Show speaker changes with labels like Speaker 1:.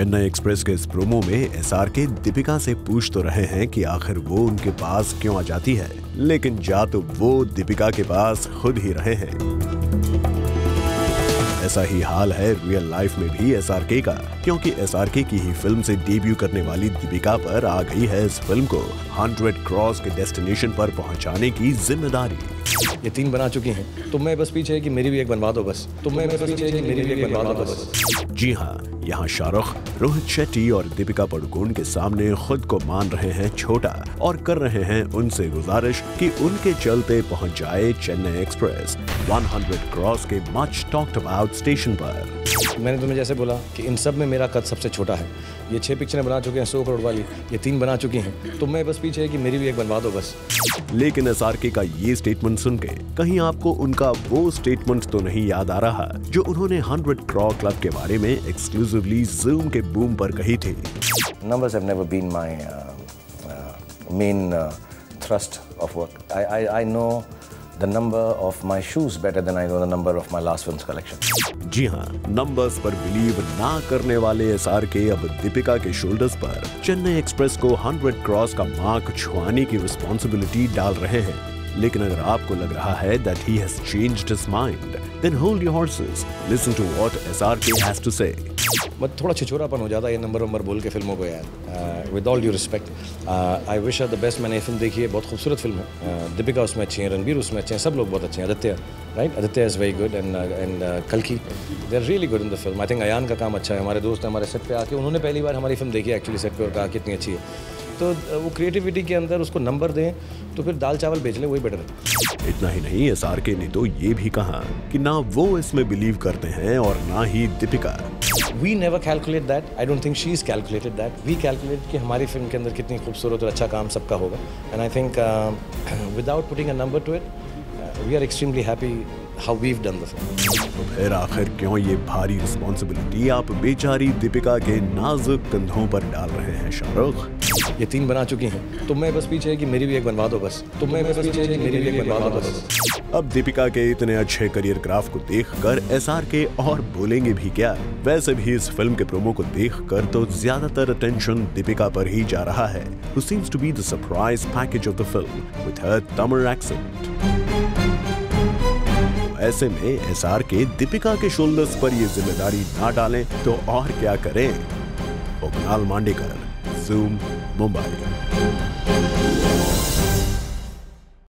Speaker 1: Chennai express के इस promo में एस के दीपिका से पूछ तो रहे हैं कि आखिर वो उनके पास क्यों आ जाती है लेकिन जा तो वो दीपिका के पास खुद ही रहे हैं। ऐसा ही हाल है रियल लाइफ में भी एसआरके का क्योंकि एसआरके की ही फ़िल्म से डेब्यू करने वाली दीपिका पर आ गई है इस फ़िल्म को 100 क्रॉस के डेस्टिनेशन पर पहुँचाने की ज़िम्मेदारी।
Speaker 2: ये तीन बना चुकी हैं। तो मैं बस पीछे है कि मेरी भी एक बनवा दो बस। तो मैं बस पीछे है कि मेरी भी एक बनवा दो बस।
Speaker 1: जी हाँ यहाँ शाहरुख रोहित शेट्टी और दीपिका पडुकोण के सामने खुद को मान रहे हैं छोटा और कर रहे हैं उनसे गुजारिश कि उनके चलते पहुँच जाए चेन्नई एक्सप्रेस 100 क्रॉस के मच टॉक्ड अबाउट स्टेशन पर।
Speaker 2: मैंने तुम्हें जैसे बोला कि इन सब में मेरा कद सबसे छोटा है। ये छह पिक्चरें बना चुके हैं सौ करोड़ वाली ये तीन बना चुकी हैं। तो मैं बस पीछे है कि मेरी भी एक बनवा दो बस।
Speaker 1: लेकिन एस का ये स्टेटमेंट सुन के कहीं आपको उनका वो स्टेटमेंट तो नहीं याद आ रहा जो उन्होंने हंड्रेड क्रॉ क्लब के बारे में एक्सक्लूसिव जूम के बूम पर कही थी।
Speaker 2: Numbers have never been my main thrust of work I I I know the number of my shoes better than I know the number of my last films collection
Speaker 1: जी हाँ numbers पर believe ना करने वाले SRK अब दीपिका के shoulders पर Chennai express को 100 cross का मार्क छुआने की रिस्पांसिबिलिटी डाल रहे हैं। लेकिन अगर आपको लग रहा है that he has changed his mind then hold your horses listen to what SRK has to say
Speaker 2: but थोड़ा छिछोरापन हो जाता है ये नंबर वंबर बोल के फ़िल्मों को यार। With all due respect I wish are the best मैंने ये फ़िल्म देखी है बहुत खूबसूरत फ़िल्म है। Uh, दीपिका उसमें अच्छी हैं रणबीर उसमें अच्छे हैं सब लोग बहुत अच्छे हैं। Aditya right Aditya is very good and and कल्की they are really good in the film I think Ayan का काम अच्छा है हमारे दोस्त हमारे सेट पे आके उन्होंने पहली बार हमारी फ़िल्म देखी एक्चुअली सेट पे और कहा कितनी अच्छी है। तो वो क्रिएटिविटी के अंदर उसको नंबर दें तो फिर दाल चावल बेच लें वही बेटर है।
Speaker 1: इतना ही नहीं एस ने तो ये भी कहा कि ना वो इसमें बिलीव करते हैं और ना ही Deepika.
Speaker 2: We never calculate that I don't think she is calculated that we calculate कि हमारी फ़िल्म के अंदर कितनी खूबसूरत और अच्छा काम सबका होगा। And I think without putting a number to it we are extremely happy how we've done the film
Speaker 1: तो फिर आखिर क्यों ये भारी रिस्पॉन्सिबिलिटी आप बेचारी दीपिका के नाजुक कंधों पर डाल रहे हैं शाहरुख?
Speaker 2: ये तीन बना चुकी हैं। तो मैं बस पीछे है कि मेरी भी एक बनवा दो बस। तो मैं बस पीछे है कि मेरी भी एक बनवा दो बस।
Speaker 1: अब दीपिका के इतने अच्छे करियर ग्राफ को देखकर एस के और बोलेंगे भी क्या? वैसे भी इस फ़िल्म के प्रोमो को देखकर तो ज़्यादातर अटेंशन दीपिका पर ही जा रहा है। Who seems to be the surprise package of the film with her Tamil accent. ऐसे में एसआर के दीपिका के शोल्डर्स पर ये ज़िम्मेदारी ना डालें तो और क्या करें? उपनाल मांडेकर जूम मुंबई